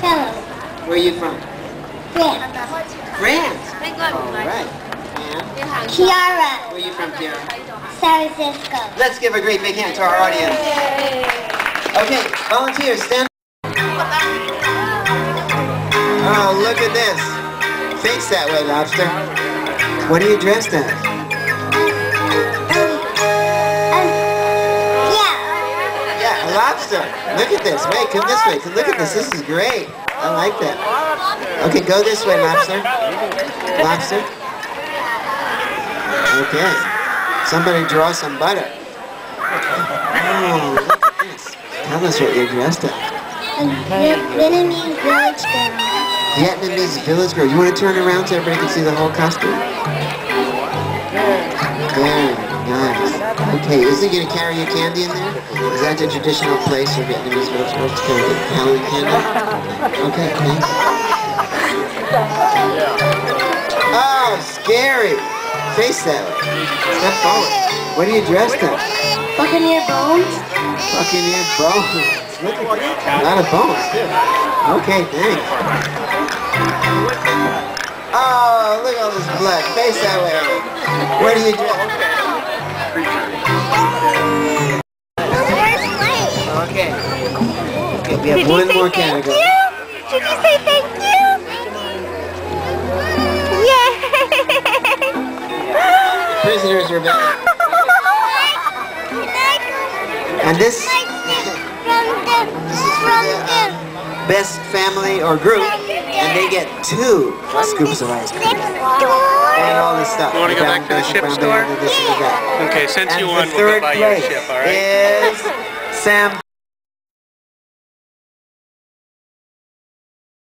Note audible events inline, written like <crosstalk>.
Paolo. Where are you from? France. France. All right. And Kiara. where are you from, Kiara? San Francisco. Let's give a great big hand to our audience. Okay, volunteers, stand. Oh, look at this. Face that way, lobster. What are you dressed as? Lobster. Look at this. Wait, come this way. Look at this. This is great. I like that. Okay, go this way, lobster. Lobster. Okay. Somebody draw some butter. Oh, look at this. Tell us what you're dressed. A Vietnamese village girl. Vietnamese village girl. You want to turn around so everybody can see the whole costume? Very nice. Okay, is he going to carry your candy in there? Is that the traditional place for Vietnamese girls to carry Halloween candy? Okay, thanks. Oh, scary. Face that way. Step forward. What are you dressed as? Buccaneer bones. Buccaneer bones. Look. A lot of bones. Okay, thanks. Oh, look at all this blood. Face that way. What are you dressed? Okay. Okay, we have one more category. Did you say thank you? Yay! <laughs> Prisoners are back. And this from the from the best family or group, and they get two scoops of ice cream. And all this stuff. You wanna go back to the ship store? bag, this and that. Okay, since And you the won, we'll go buy you a ship, all right? is <laughs> Sam